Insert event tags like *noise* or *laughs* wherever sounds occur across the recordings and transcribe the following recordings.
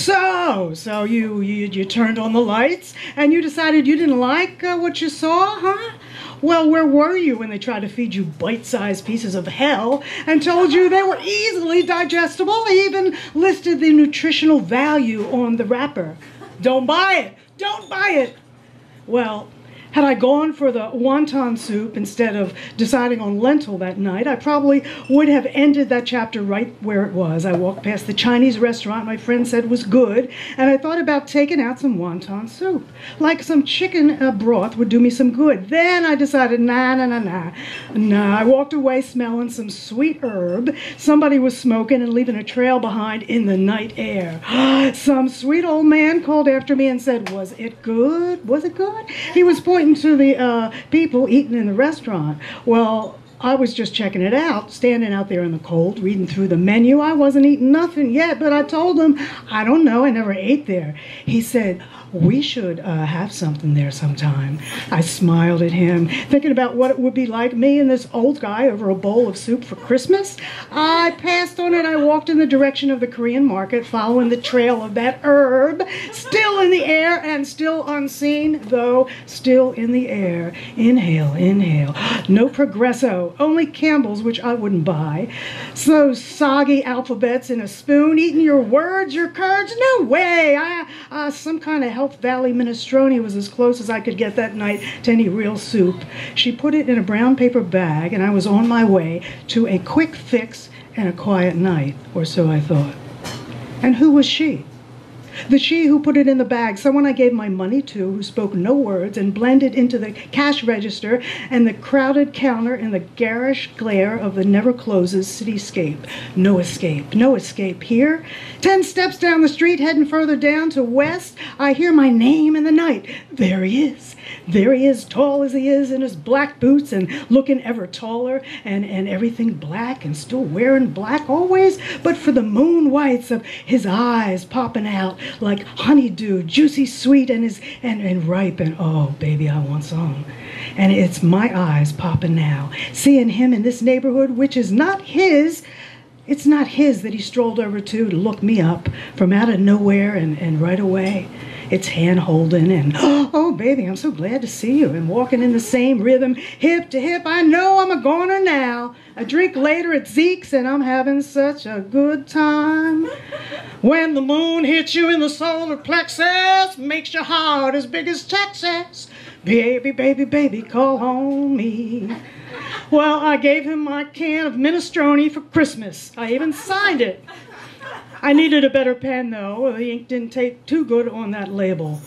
So, so you, you you turned on the lights and you decided you didn't like uh, what you saw, huh? Well, where were you when they tried to feed you bite-sized pieces of hell and told you they were easily digestible? They even listed the nutritional value on the wrapper. Don't buy it. Don't buy it. Well, had I gone for the wonton soup instead of deciding on lentil that night, I probably would have ended that chapter right where it was. I walked past the Chinese restaurant my friend said was good, and I thought about taking out some wonton soup. Like some chicken uh, broth would do me some good. Then I decided, nah, nah, nah, nah. Nah, I walked away smelling some sweet herb. Somebody was smoking and leaving a trail behind in the night air. *gasps* some sweet old man called after me and said, was it good? Was it good? He was pointing pointing to the uh, people eating in the restaurant. Well, I was just checking it out, standing out there in the cold, reading through the menu. I wasn't eating nothing yet, but I told him, I don't know, I never ate there. He said, we should uh, have something there sometime. I smiled at him, thinking about what it would be like me and this old guy over a bowl of soup for Christmas. I passed on it. I walked in the direction of the Korean market, following the trail of that herb, still in the air and still unseen, though still in the air. Inhale, inhale. No Progresso, only Campbell's, which I wouldn't buy. So soggy alphabets in a spoon, eating your words, your curds? No way. I, uh, some kind of Health Valley minestrone was as close as I could get that night to any real soup. She put it in a brown paper bag, and I was on my way to a quick fix and a quiet night, or so I thought. And who was she? The she who put it in the bag, someone I gave my money to, who spoke no words and blended into the cash register and the crowded counter in the garish glare of the never closes cityscape. No escape, no escape here. Ten steps down the street, heading further down to west, I hear my name in the night. There he is. There he is, tall as he is, in his black boots and looking ever taller, and, and everything black and still wearing black always, but for the moon whites of his eyes popping out like honeydew, juicy sweet and is and, and ripe and oh baby I want some. And it's my eyes popping now, seeing him in this neighborhood which is not his. It's not his that he strolled over to to look me up from out of nowhere and, and right away. It's hand holding and, *gasps* oh, baby, I'm so glad to see you. And walking in the same rhythm, hip to hip. I know I'm a goner now. A drink later at Zeke's and I'm having such a good time. When the moon hits you in the solar plexus, makes your heart as big as Texas. Baby, baby, baby, call on me. Well, I gave him my can of minestrone for Christmas. I even signed it. I needed a better pen though. The ink didn't take too good on that label.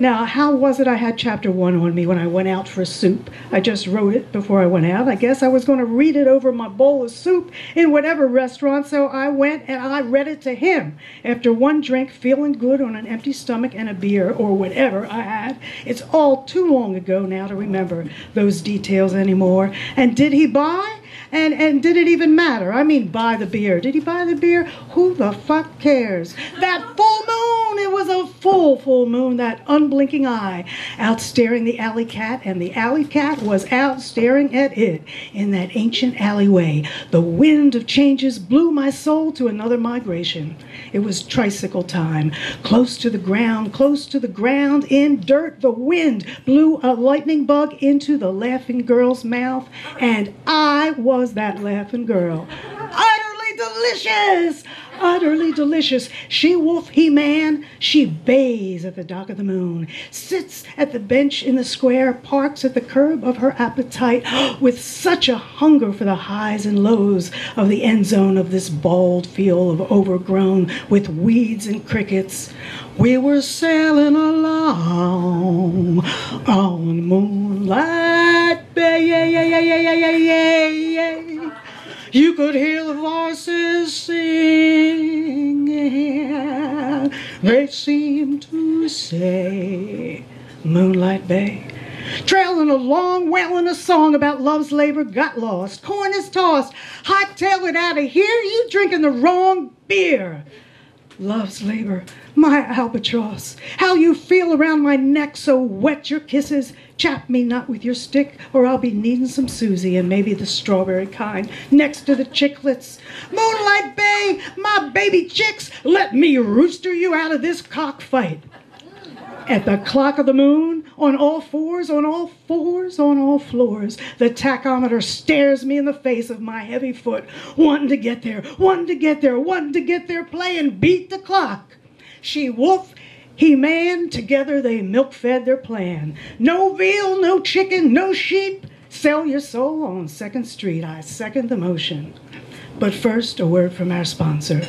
Now, how was it I had chapter one on me when I went out for a soup? I just wrote it before I went out. I guess I was going to read it over my bowl of soup in whatever restaurant, so I went and I read it to him. After one drink, feeling good on an empty stomach and a beer or whatever I had. It's all too long ago now to remember those details anymore. And did he buy? And and did it even matter? I mean, buy the beer. Did he buy the beer? Who the fuck cares? That full moon, it was a full, full moon, that unblinking eye, out staring the alley cat, and the alley cat was out staring at it in that ancient alleyway. The wind of changes blew my soul to another migration. It was tricycle time. Close to the ground, close to the ground, in dirt, the wind blew a lightning bug into the laughing girl's mouth, and I was that laughing girl. Utterly delicious! Utterly delicious. She wolf, he man, she bays at the dock of the moon, sits at the bench in the square, parks at the curb of her appetite *gasps* with such a hunger for the highs and lows of the end zone of this bald field of overgrown with weeds and crickets. We were sailing along on moonlight bay. You could hear the voices singing. They seemed to say, Moonlight Bay. Trailing along, wailing a song about love's labor got lost. Corn is tossed. Hightail it out of here. You drinking the wrong beer. Loves labor, my albatross. How you feel around my neck so wet your kisses. Chap me not with your stick, or I'll be needing some Susie and maybe the strawberry kind next to the Chiclets. Moonlight Bay, my baby chicks, let me rooster you out of this cockfight. At the clock of the moon, on all fours, on all fours, on all floors, the tachometer stares me in the face of my heavy foot, wanting to get there, wanting to get there, wanting to get there, play and beat the clock. She wolf, he man, together they milk fed their plan. No veal, no chicken, no sheep. Sell your soul on Second Street. I second the motion. But first, a word from our sponsor.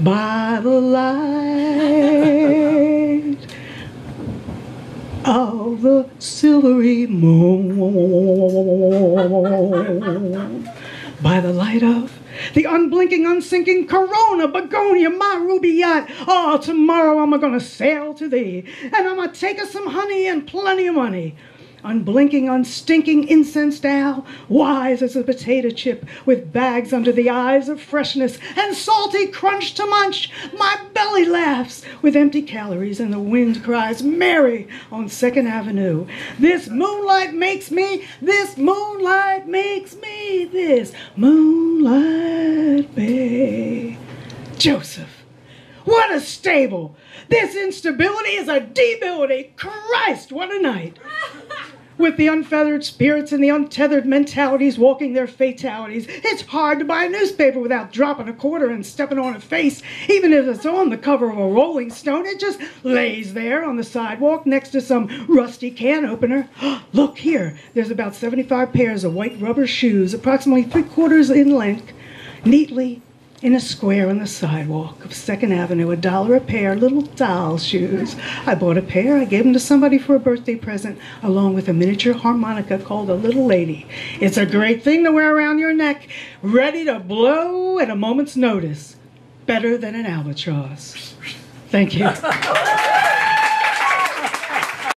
By the light of the silvery moon, by the light of the unblinking, unsinking Corona, Begonia, my ruby yacht. Oh, tomorrow I'm gonna sail to thee, and I'm gonna take us some honey and plenty of money unblinking, unstinking incense owl, wise as a potato chip, with bags under the eyes of freshness and salty crunch to munch. My belly laughs with empty calories, and the wind cries, Mary on Second Avenue. This moonlight makes me, this moonlight makes me, this moonlight bay. Joseph. What a stable! This instability is a debility. Christ, what a night! With the unfeathered spirits and the untethered mentalities walking their fatalities, it's hard to buy a newspaper without dropping a quarter and stepping on a face. Even if it's on the cover of a Rolling Stone, it just lays there on the sidewalk next to some rusty can opener. *gasps* Look here, there's about 75 pairs of white rubber shoes, approximately three quarters in length, neatly in a square on the sidewalk of Second Avenue, a dollar a pair, little doll shoes. I bought a pair, I gave them to somebody for a birthday present, along with a miniature harmonica called a Little Lady. It's a great thing to wear around your neck, ready to blow at a moment's notice. Better than an albatross. Thank you. *laughs*